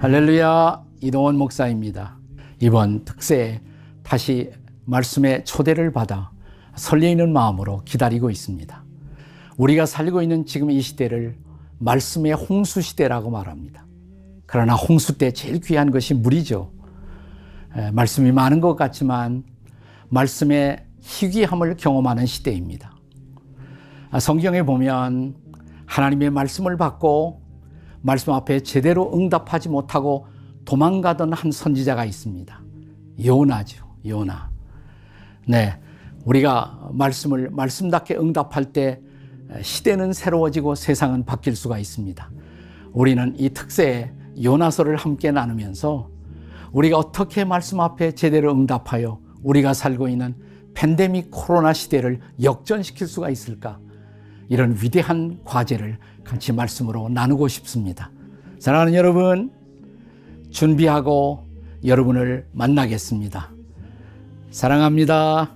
할렐루야 이동원 목사입니다. 이번 특세에 다시 말씀의 초대를 받아 설레이는 마음으로 기다리고 있습니다. 우리가 살고 있는 지금 이 시대를 말씀의 홍수 시대라고 말합니다. 그러나 홍수 때 제일 귀한 것이 물이죠. 말씀이 많은 것 같지만 말씀의 희귀함을 경험하는 시대입니다. 아, 성경에 보면 하나님의 말씀을 받고 말씀 앞에 제대로 응답하지 못하고 도망가던 한 선지자가 있습니다. 요나죠. 요나. 네. 우리가 말씀을 말씀답게 응답할 때 시대는 새로워지고 세상은 바뀔 수가 있습니다. 우리는 이 특세에 요나서를 함께 나누면서 우리가 어떻게 말씀 앞에 제대로 응답하여 우리가 살고 있는 팬데믹 코로나 시대를 역전시킬 수가 있을까? 이런 위대한 과제를 같이 말씀으로 나누고 싶습니다. 사랑하는 여러분, 준비하고 여러분을 만나겠습니다. 사랑합니다.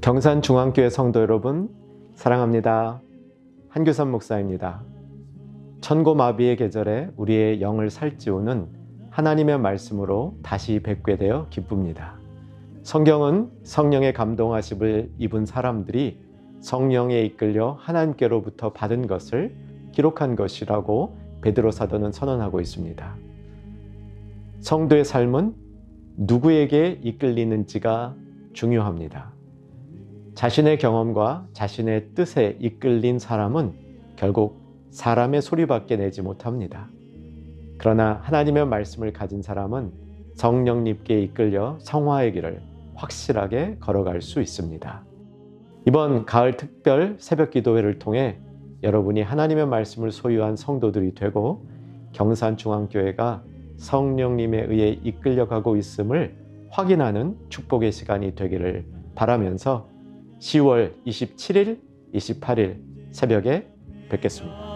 경산중앙교회 성도 여러분, 사랑합니다. 한교선 목사입니다. 천고마비의 계절에 우리의 영을 살찌우는 하나님의 말씀으로 다시 뵙게 되어 기쁩니다. 성경은 성령의 감동하심을 입은 사람들이 성령에 이끌려 하나님께로부터 받은 것을 기록한 것이라고 베드로 사도는 선언하고 있습니다. 성도의 삶은 누구에게 이끌리는지가 중요합니다. 자신의 경험과 자신의 뜻에 이끌린 사람은 결국 사람의 소리밖에 내지 못합니다. 그러나 하나님의 말씀을 가진 사람은 성령님께 이끌려 성화의 길을 확실하게 걸어갈 수 있습니다. 이번 가을 특별 새벽 기도회를 통해 여러분이 하나님의 말씀을 소유한 성도들이 되고 경산중앙교회가 성령님에 의해 이끌려가고 있음을 확인하는 축복의 시간이 되기를 바라면서 10월 27일, 28일 새벽에 뵙겠습니다.